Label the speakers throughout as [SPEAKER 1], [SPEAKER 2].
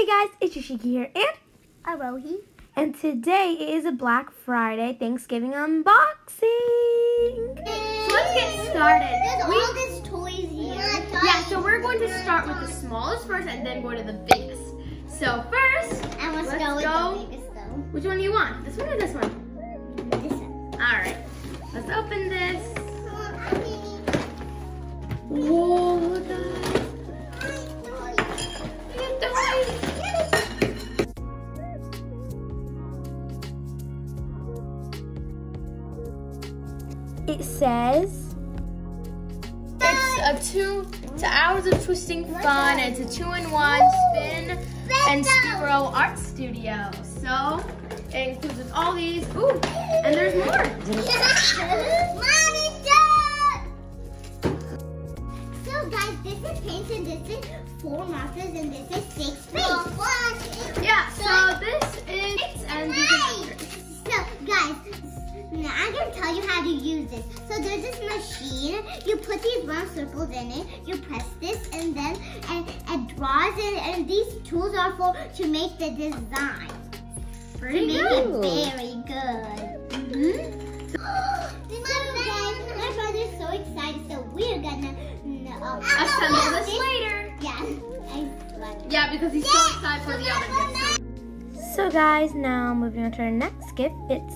[SPEAKER 1] Hey guys, it's Yoshiki here and
[SPEAKER 2] Arohi.
[SPEAKER 1] and today is a Black Friday Thanksgiving unboxing.
[SPEAKER 2] So
[SPEAKER 3] let's get started.
[SPEAKER 2] There's
[SPEAKER 3] We-
[SPEAKER 2] all these toys here.
[SPEAKER 3] Yeah, so we're going to start with the smallest first and then go to the biggest. So first,
[SPEAKER 2] And we'll
[SPEAKER 3] Let's
[SPEAKER 2] start with
[SPEAKER 3] go.
[SPEAKER 2] the biggest though.
[SPEAKER 3] which one do you want? This one or this one?
[SPEAKER 2] This one.
[SPEAKER 3] All right, let's open this. Whoa, it's hours of twisting fun. and It's a two-in-one spin and Spiro Art Studio. So it includes all these. Ooh, and there's more.
[SPEAKER 2] Mommy! So guys, this is paint and this is four markers and this is six
[SPEAKER 3] And these
[SPEAKER 2] tools are for to make the design.
[SPEAKER 3] pretty
[SPEAKER 2] to make
[SPEAKER 3] good.
[SPEAKER 2] it very good. Mm-hmm. so guys, my brother's so excited, so we're gonna uh,
[SPEAKER 3] Assemble this later.
[SPEAKER 2] Yeah. I.
[SPEAKER 3] Yeah, because he's so excited for the other gifts.
[SPEAKER 1] so guys. Now moving on to our next gift. It's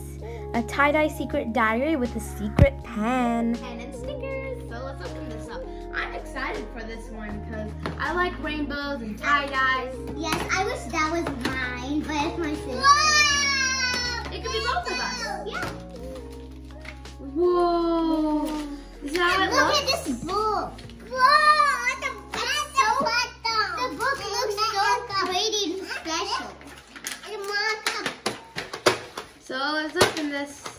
[SPEAKER 1] a tie-dye secret diary with a secret pen.
[SPEAKER 3] Pen and stickers. So let's open this up. I'm excited for this one because I like rainbows and tie dyes.
[SPEAKER 2] Yes, I wish that was mine, but it's my sister.
[SPEAKER 3] It could be both of us.
[SPEAKER 2] Yeah.
[SPEAKER 3] Whoa. Is that it
[SPEAKER 2] Look at this book. Whoa, the, so, the book looks so pretty and special.
[SPEAKER 3] So let's open this.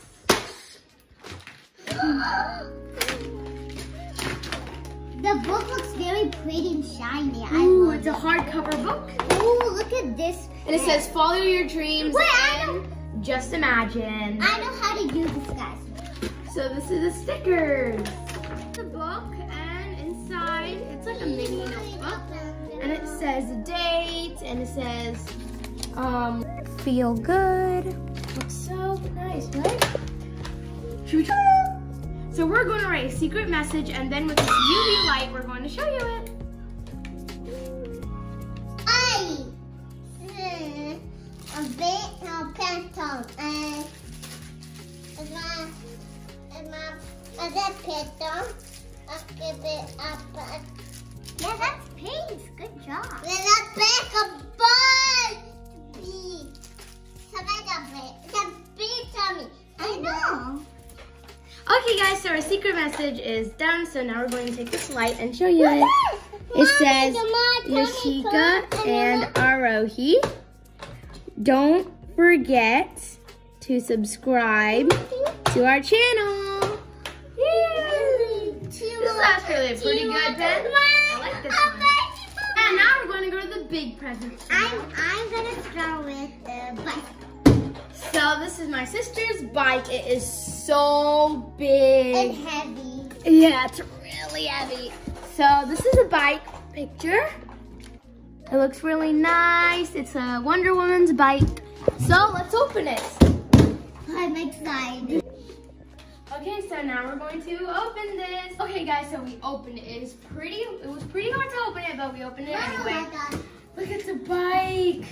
[SPEAKER 2] Pretty and shiny. I
[SPEAKER 3] Ooh,
[SPEAKER 2] love
[SPEAKER 3] it's a hardcover book.
[SPEAKER 2] Ooh, look at this.
[SPEAKER 3] And it says follow your dreams
[SPEAKER 2] Wait, I
[SPEAKER 3] and just imagine.
[SPEAKER 2] I know how to use this, guys.
[SPEAKER 3] So this is the stickers. The book and inside it's like a mini notebook. And it says the date and it says um
[SPEAKER 1] Feel good.
[SPEAKER 3] looks so nice, right? Should we try? So we're going to write a secret message and then with this UV light we're going to show you it.
[SPEAKER 2] Is that give it up. Yeah, that's paint. Good job. I pick a ball to be. Somebody it. It's a big tummy. I know.
[SPEAKER 3] Okay guys, so our secret message is done. So now we're going to take this light and show you it. It says Yoshika and Arohi. Don't forget to subscribe to our channel. Is actually a pretty good pen. I like this one. And now we're going to go to the big present.
[SPEAKER 2] I'm I'm gonna start with the bike.
[SPEAKER 3] So this is my sister's bike. It is so big.
[SPEAKER 2] And heavy.
[SPEAKER 3] Yeah, it's really heavy. So this is a bike picture. It looks really nice. It's a Wonder Woman's bike. So let's open it.
[SPEAKER 2] I'm excited.
[SPEAKER 3] Okay, so now we're going to open this. Okay, guys, so we opened it. It is pretty. It was pretty hard to open it, but we opened it anyway. Look at the bike.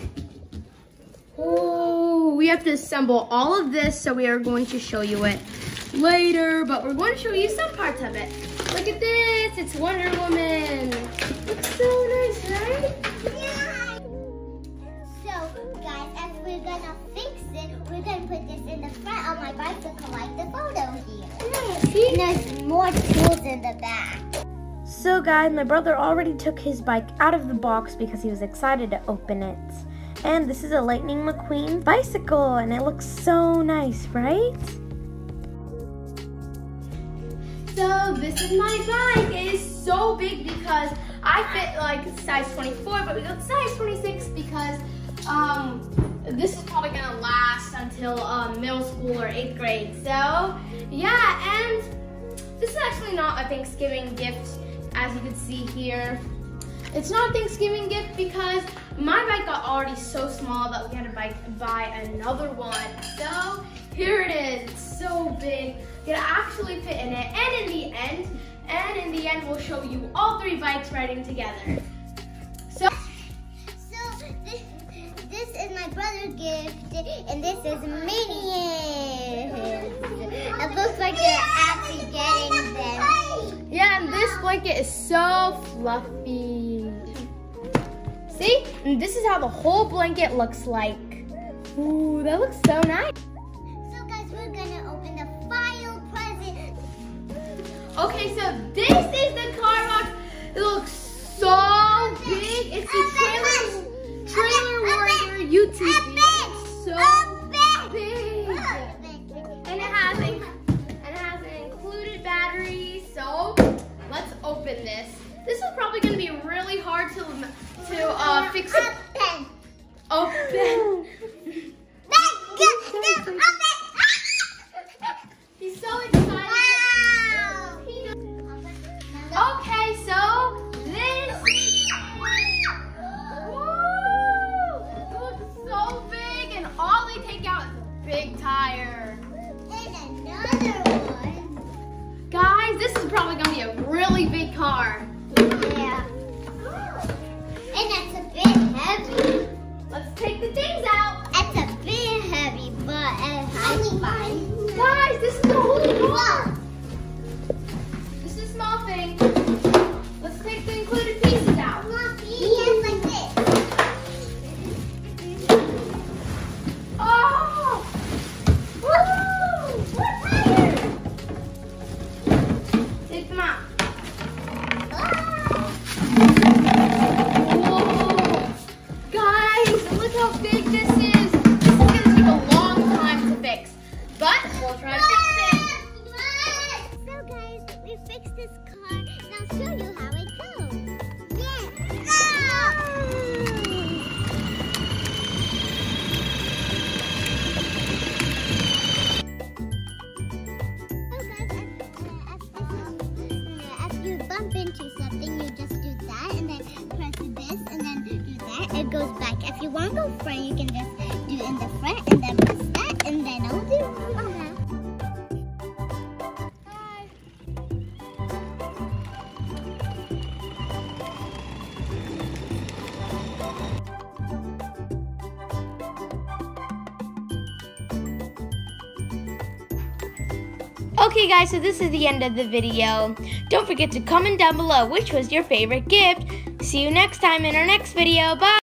[SPEAKER 3] Oh, we have to assemble all of this, so we are going to show you it later, but we're going to show you some parts of it. Look at this, it's Wonder Woman. Looks so nice, right?
[SPEAKER 2] Tools in the back.
[SPEAKER 1] So guys, my brother already took his bike out of the box because he was excited to open it. And this is a Lightning McQueen bicycle and it looks so nice, right?
[SPEAKER 3] So this is my bike. It is so big because I fit like size 24, but we got size 26 because um, this is probably gonna last until um, middle school or eighth grade. So yeah, and this is actually not a Thanksgiving gift, as you can see here. It's not a Thanksgiving gift because my bike got already so small that we had to buy, buy another one. So here it is. It's so big. You can actually fit in it. And in the end, and in the end, we'll show you all three bikes riding together. So,
[SPEAKER 2] So this, this is my brother's gift, and this is Minions. It looks like they're
[SPEAKER 3] blanket is so fluffy. See? And this is how the whole blanket looks like. Ooh, that looks so nice.
[SPEAKER 2] So guys, we're gonna open the final present.
[SPEAKER 3] Okay, so this is the car box. It looks so big. It's the trailer, trailer big tire. It
[SPEAKER 2] goes back. If you want to go front, you can just do in the front and then press that and then I'll do. Okay.
[SPEAKER 1] Okay guys, so this is the end of the video. Don't forget to comment down below which was your favorite gift. See you next time in our next video. Bye!